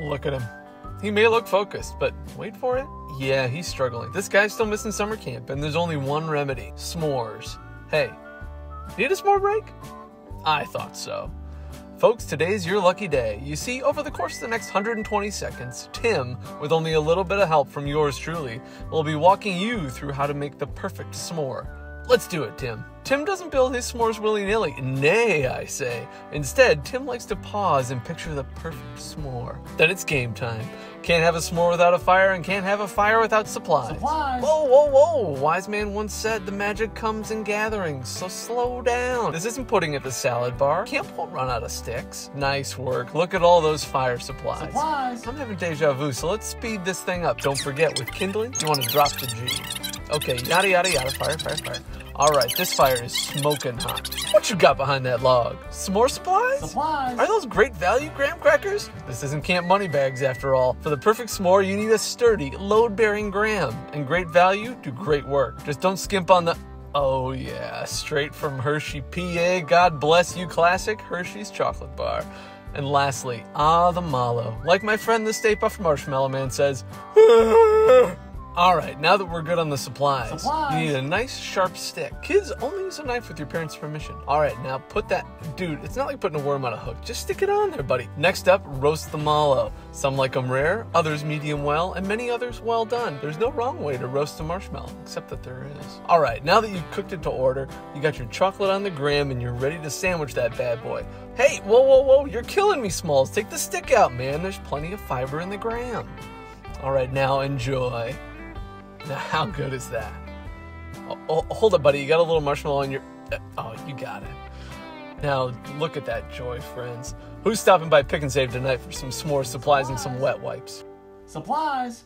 Look at him. He may look focused, but wait for it. Yeah, he's struggling. This guy's still missing summer camp, and there's only one remedy s'mores. Hey, need a s'more break? I thought so. Folks, today's your lucky day. You see, over the course of the next 120 seconds, Tim, with only a little bit of help from yours truly, will be walking you through how to make the perfect s'more. Let's do it, Tim. Tim doesn't build his s'mores willy nilly. Nay, I say. Instead, Tim likes to pause and picture the perfect s'more. Then it's game time. Can't have a s'more without a fire, and can't have a fire without supplies. Supplies. Whoa, whoa, whoa. Wise man once said the magic comes in gatherings, so slow down. This isn't putting at the salad bar. Camp won't run out of sticks. Nice work. Look at all those fire supplies. Supplies. I'm having deja vu, so let's speed this thing up. Don't forget, with kindling, you want to drop the G. Okay, yada yada yada, fire, fire, fire. All right, this fire is smoking hot. What you got behind that log? Some more supplies? Supplies. Are those great value graham crackers? This isn't camp money bags after all. For the perfect s'more, you need a sturdy, load-bearing graham. And great value do great work. Just don't skimp on the Oh yeah, straight from Hershey, PA. God bless you, classic Hershey's chocolate bar. And lastly, ah, the mallow. Like my friend the Stay Puft Marshmallow Man says, All right, now that we're good on the supplies, Supplies. you need a nice sharp stick. Kids, only use a knife with your parents' permission. All right, now put that, dude, it's not like putting a worm on a hook. Just stick it on there, buddy. Next up, roast the mallow. Some like them rare, others medium well, and many others well done. There's no wrong way to roast a marshmallow, except that there is. All right, now that you've cooked it to order, you got your chocolate on the graham and you're ready to sandwich that bad boy. Hey, whoa, whoa, whoa, you're killing me, Smalls. Take the stick out, man. There's plenty of fiber in the graham. All right, now enjoy. Now, how good is that? Oh, oh, hold up, buddy. You got a little marshmallow on your. uh, Oh, you got it. Now, look at that joy, friends. Who's stopping by Pick and Save tonight for some s'more supplies and some wet wipes? Supplies.